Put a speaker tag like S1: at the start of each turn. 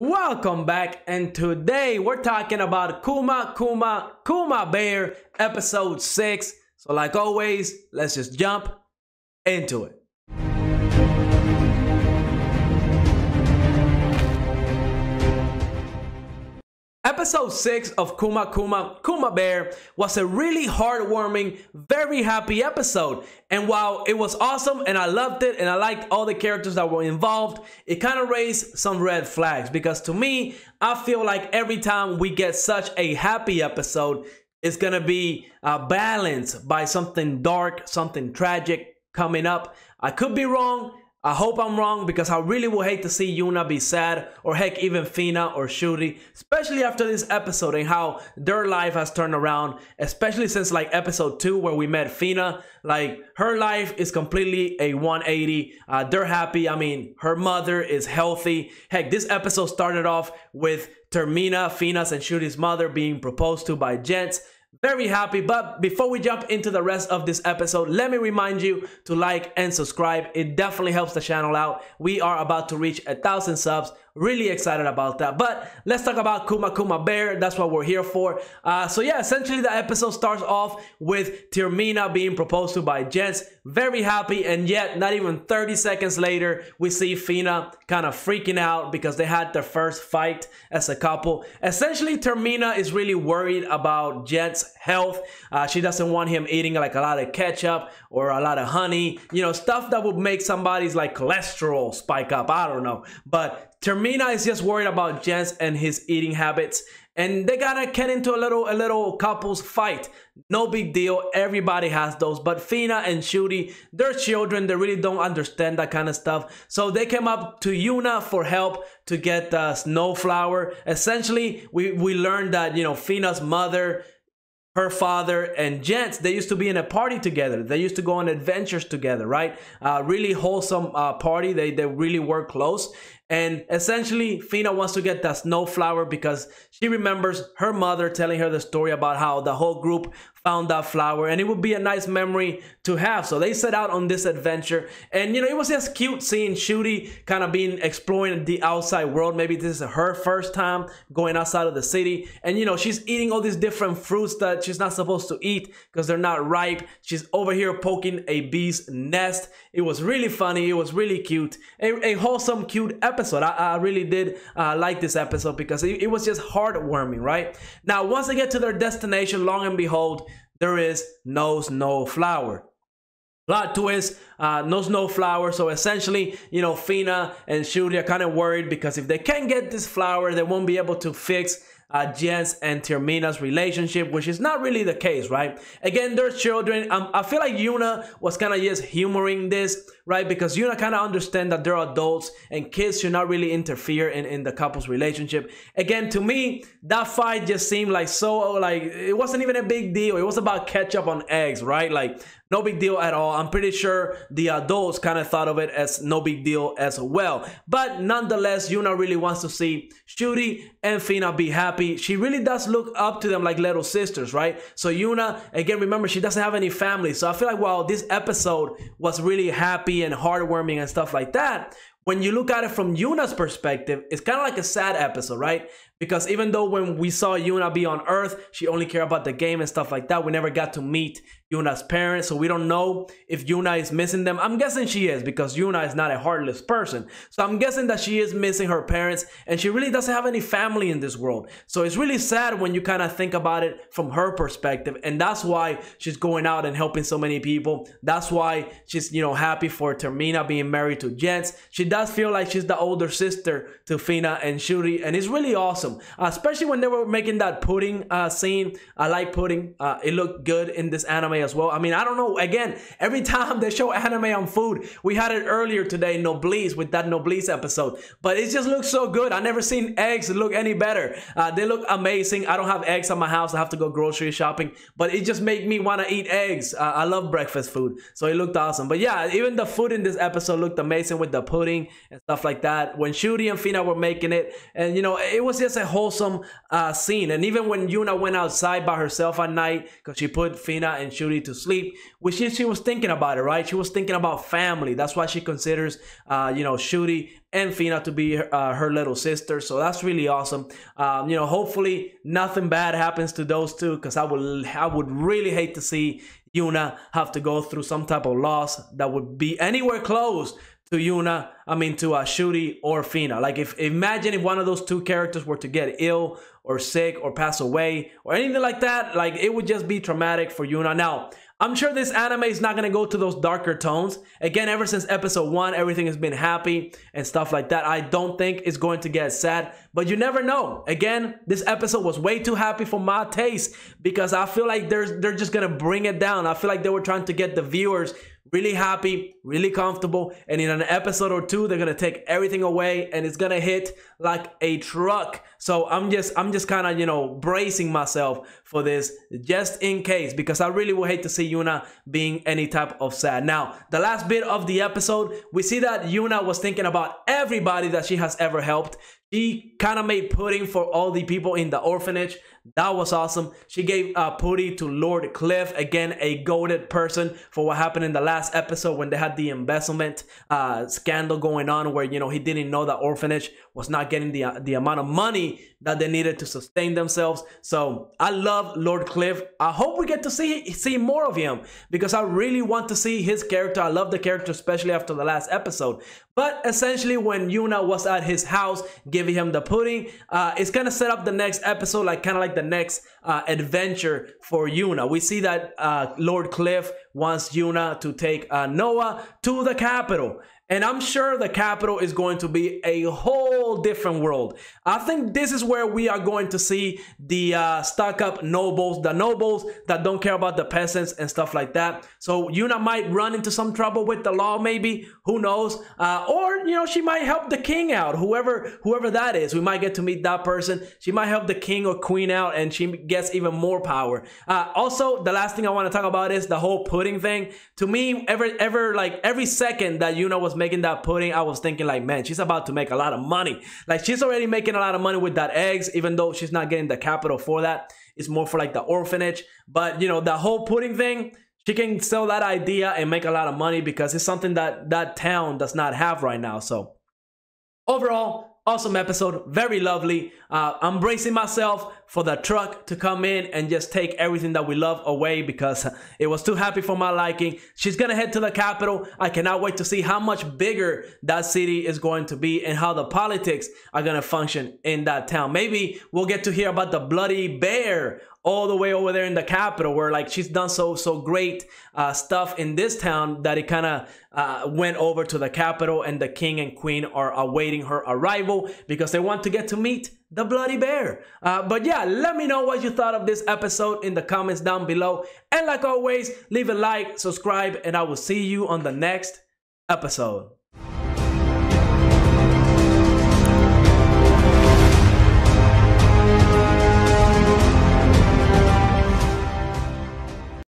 S1: Welcome back, and today we're talking about Kuma Kuma Kuma Bear episode 6. So, like always, let's just jump into it. Episode 6 of Kuma Kuma Kuma Bear was a really heartwarming, very happy episode. And while it was awesome and I loved it and I liked all the characters that were involved, it kind of raised some red flags because to me, I feel like every time we get such a happy episode, it's gonna be uh, balanced by something dark, something tragic coming up. I could be wrong. I hope I'm wrong because I really would hate to see Yuna be sad or heck even Fina or Shuri, especially after this episode and how their life has turned around, especially since like episode 2 where we met Fina. Like her life is completely a 180. Uh, they're happy. I mean, her mother is healthy. Heck, this episode started off with Termina, Fina's and Shuri's mother being proposed to by Gentz very happy but before we jump into the rest of this episode let me remind you to like and subscribe. It definitely helps the channel out. We are about to reach a thousand subs really excited about that. But let's talk about kuma kuma bear. That's what we're here for. Uh, so yeah essentially the episode starts off with Termina being proposed to by Gentz very happy and yet not even 30 seconds later we see Fina kind of freaking out because they had their first fight as a couple. Essentially Termina is really worried about Gentz health. Uh, she doesn't want him eating like a lot of ketchup or a lot of honey. You know stuff that would make somebody's like cholesterol spike up. I don't know. But Termina is just worried about Gentz and his eating habits, and they gotta get into a little a little couples fight. No big deal. Everybody has those. But Fina and Shuri, they're children. They really don't understand that kind of stuff. So they came up to Yuna for help to get the snowflower. Essentially, we we learned that you know Fina's mother her father and Gentz, they used to be in a party together. They used to go on adventures together, right? Uh, really wholesome uh, party. They, they really were close. And essentially, Fina wants to get that snowflower because she remembers her mother telling her the story about how the whole group found that flower and it would be a nice memory to have. So they set out on this adventure and you know, it was just cute seeing Shuri kind of being exploring the outside world. Maybe this is her first time going outside of the city and you know, she's eating all these different fruits that she's not supposed to eat because they're not ripe. She's over here poking a bee's nest. It was really funny. It was really cute. A, a wholesome, cute episode. I, I really did uh, like this episode because it, it was just heartwarming, right? Now, once they get to their destination, long and behold, there is no snow flower. Plot twist, uh, no snow flower. So essentially, you know, Fina and Shuri are kind of worried because if they can't get this flower, they won't be able to fix uh, Gentz and Termina's relationship, which is not really the case, right? Again, they're children. Um, I feel like Yuna was kind of just humoring this, right? Because Yuna kind of understand that they're adults and kids should not really interfere in, in the couple's relationship. Again, to me, that fight just seemed like so, like, it wasn't even a big deal. It was about ketchup on eggs, right? Like, no big deal at all. I'm pretty sure the adults kind of thought of it as no big deal as well. But nonetheless, Yuna really wants to see Shuri and Fina be happy. She really does look up to them like little sisters, right? So Yuna, again, remember, she doesn't have any family. So I feel like while this episode was really happy and heartwarming and stuff like that, when you look at it from Yuna's perspective, it's kind of like a sad episode, right? Because even though when we saw Yuna be on Earth, she only cared about the game and stuff like that, we never got to meet Yuna's parents, so we don't know if Yuna is missing them. I'm guessing she is because Yuna is not a heartless person. So I'm guessing that she is missing her parents and she really doesn't have any family in this world. So it's really sad when you kind of think about it from her perspective. And that's why she's going out and helping so many people. That's why she's, you know, happy for Termina being married to Gentz. She does feel like she's the older sister to Fina and Shuri. And it's really awesome, uh, especially when they were making that pudding uh, scene. I like pudding. Uh, it looked good in this anime as well. I mean, I don't know. Again, every time they show anime on food, we had it earlier today, Noblesse, with that Noblesse episode. But it just looks so good. I never seen eggs look any better. Uh, they look amazing. I don't have eggs at my house. I have to go grocery shopping. But it just made me want to eat eggs. Uh, I love breakfast food. So it looked awesome. But yeah, even the food in this episode looked amazing with the pudding and stuff like that. When Shuri and Fina were making it. And, you know, it was just a wholesome uh, scene. And even when Yuna went outside by herself at night, because she put Fina and Shuri to sleep, which she, was thinking about it, right? She was thinking about family. That's why she considers, uh, you know, Shuri and Fina to be uh, her little sister. So that's really awesome. Um, you know, hopefully nothing bad happens to those two, because I would I would really hate to see Yuna have to go through some type of loss that would be anywhere close to Yuna, I mean to uh, Shuri or Fina. Like if imagine if one of those two characters were to get ill or sick or pass away or anything like that, like it would just be traumatic for Yuna. Now, I'm sure this anime is not gonna go to those darker tones. Again, ever since episode one, everything has been happy and stuff like that. I don't think it's going to get sad, but you never know. Again, this episode was way too happy for my taste because I feel like they're they're just gonna bring it down. I feel like they were trying to get the viewers really happy, really comfortable, and in an episode or two, they're gonna take everything away and it's gonna hit like a truck. So I'm just I'm just kind of you know bracing myself for this just in case because I really would hate to see Yuna being any type of sad. Now, the last bit of the episode, we see that Yuna was thinking about everybody that she has ever helped. She kind of made pudding for all the people in the orphanage. That was awesome. She gave uh, pudding to Lord Cliff, again, a goaded person for what happened in the last episode when they had the embezzlement uh, scandal going on where, you know, he didn't know that orphanage was not getting the, uh, the amount of money that they needed to sustain themselves. So I love Lord Cliff. I hope we get to see, see more of him because I really want to see his character. I love the character, especially after the last episode. But essentially, when Yuna was at his house giving him the pudding, uh, it's gonna set up the next episode, like kind of like the next uh, adventure for Yuna. We see that uh, Lord Cliff wants Yuna to take uh, Noah to the capital. And I'm sure the capital is going to be a whole different world. I think this is where we are going to see the uh, stuck up nobles, the nobles that don't care about the peasants and stuff like that. So Yuna might run into some trouble with the law, maybe. Who knows? Uh, or you know, she might help the king out, whoever whoever that is. We might get to meet that person. She might help the king or queen out, and she gets even more power. Uh, also, the last thing I want to talk about is the whole pudding thing. To me, ever ever like every second that Yuna was making that pudding, I was thinking like, man, she's about to make a lot of money. Like she's already making a lot of money with that eggs, even though she's not getting the capital for that. It's more for like the orphanage. But you know, the whole pudding thing, she can sell that idea and make a lot of money because it's something that that town does not have right now. So overall, awesome episode very lovely uh, i'm bracing myself for the truck to come in and just take everything that we love away because it was too happy for my liking. She's gonna head to the capital. I cannot wait to see how much bigger that city is going to be and how the politics are gonna function in that town. Maybe we'll get to hear about the bloody bear all the way over there in the capital where like she's done so so great uh, stuff in this town that it kind of uh, went over to the capital and the king and queen are awaiting her arrival because they want to get to meet the bloody bear. Uh, but yeah let me know what you thought of this episode in the comments down below. And like always leave a like subscribe and i will see you on the next episode